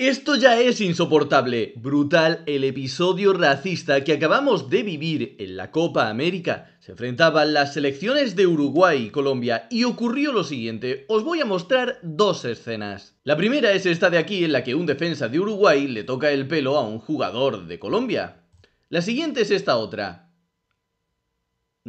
Esto ya es insoportable. Brutal el episodio racista que acabamos de vivir en la Copa América. Se enfrentaban las selecciones de Uruguay y Colombia y ocurrió lo siguiente. Os voy a mostrar dos escenas. La primera es esta de aquí en la que un defensa de Uruguay le toca el pelo a un jugador de Colombia. La siguiente es esta otra.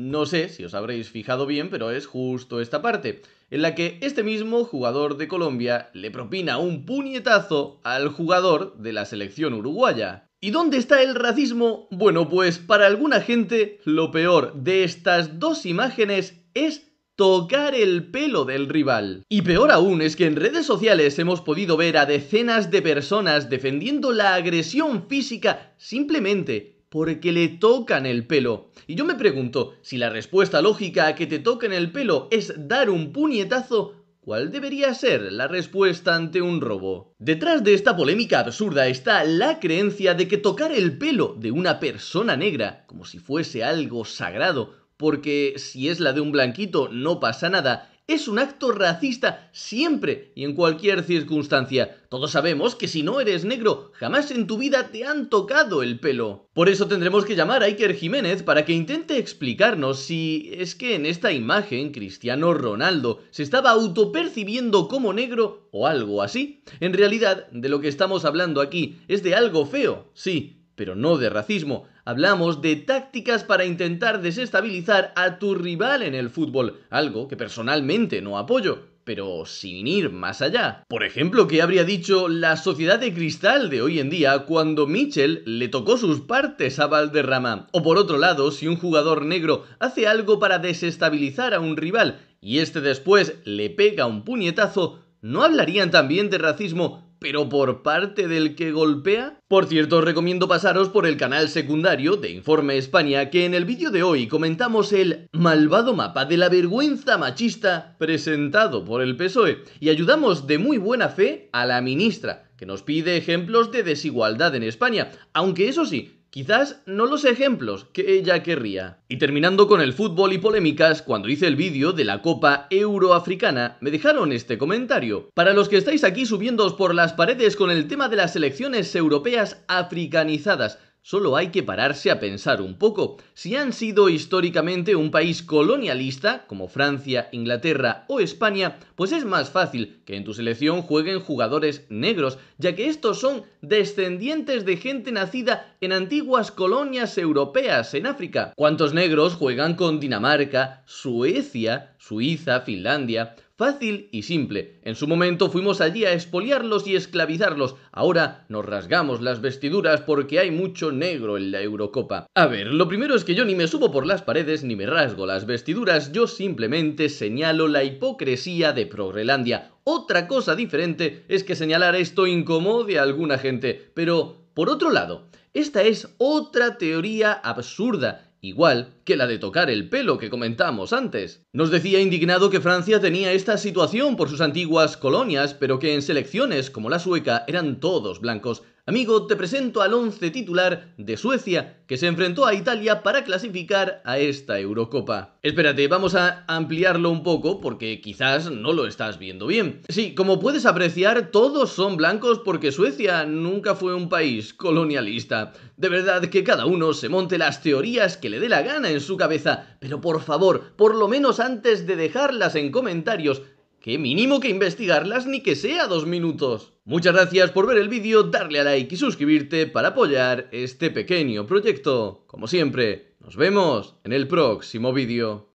No sé si os habréis fijado bien, pero es justo esta parte en la que este mismo jugador de Colombia le propina un puñetazo al jugador de la selección uruguaya. ¿Y dónde está el racismo? Bueno, pues para alguna gente lo peor de estas dos imágenes es tocar el pelo del rival. Y peor aún es que en redes sociales hemos podido ver a decenas de personas defendiendo la agresión física simplemente porque le tocan el pelo. Y yo me pregunto, si la respuesta lógica a que te toquen el pelo es dar un puñetazo, ¿Cuál debería ser la respuesta ante un robo? Detrás de esta polémica absurda está la creencia de que tocar el pelo de una persona negra, como si fuese algo sagrado, porque si es la de un blanquito no pasa nada, es un acto racista siempre y en cualquier circunstancia. Todos sabemos que si no eres negro, jamás en tu vida te han tocado el pelo. Por eso tendremos que llamar a Iker Jiménez para que intente explicarnos si es que en esta imagen Cristiano Ronaldo se estaba autopercibiendo como negro o algo así. En realidad, de lo que estamos hablando aquí es de algo feo, sí, pero no de racismo. Hablamos de tácticas para intentar desestabilizar a tu rival en el fútbol, algo que personalmente no apoyo pero sin ir más allá. Por ejemplo, ¿qué habría dicho la sociedad de cristal de hoy en día cuando Mitchell le tocó sus partes a Valderrama? O por otro lado, si un jugador negro hace algo para desestabilizar a un rival y este después le pega un puñetazo, ¿no hablarían también de racismo pero por parte del que golpea? Por cierto, os recomiendo pasaros por el canal secundario de Informe España, que en el vídeo de hoy comentamos el malvado mapa de la vergüenza machista presentado por el PSOE y ayudamos de muy buena fe a la ministra, que nos pide ejemplos de desigualdad en España, aunque eso sí, Quizás no los ejemplos que ella querría. Y terminando con el fútbol y polémicas, cuando hice el vídeo de la Copa Euroafricana, me dejaron este comentario. Para los que estáis aquí subiéndoos por las paredes con el tema de las selecciones europeas africanizadas, Solo hay que pararse a pensar un poco. Si han sido históricamente un país colonialista, como Francia, Inglaterra o España, pues es más fácil que en tu selección jueguen jugadores negros, ya que estos son descendientes de gente nacida en antiguas colonias europeas en África. ¿Cuántos negros juegan con Dinamarca, Suecia, Suiza, Finlandia? Fácil y simple. En su momento fuimos allí a expoliarlos y esclavizarlos. Ahora nos rasgamos las vestiduras porque hay mucho negro en la Eurocopa. A ver, lo primero es que yo ni me subo por las paredes ni me rasgo las vestiduras, yo simplemente señalo la hipocresía de Progrelandia. Otra cosa diferente es que señalar esto incomode a alguna gente. Pero, por otro lado, esta es otra teoría absurda igual que la de tocar el pelo que comentamos antes. Nos decía indignado que Francia tenía esta situación por sus antiguas colonias, pero que en selecciones como la sueca eran todos blancos. Amigo, te presento al once titular de Suecia, que se enfrentó a Italia para clasificar a esta Eurocopa. Espérate, vamos a ampliarlo un poco porque quizás no lo estás viendo bien. Sí, como puedes apreciar, todos son blancos porque Suecia nunca fue un país colonialista. De verdad que cada uno se monte las teorías que le dé la gana en su cabeza, pero por favor, por lo menos antes de dejarlas en comentarios, ¡Qué mínimo que investigarlas ni que sea dos minutos! Muchas gracias por ver el vídeo, darle a like y suscribirte para apoyar este pequeño proyecto. Como siempre, nos vemos en el próximo vídeo.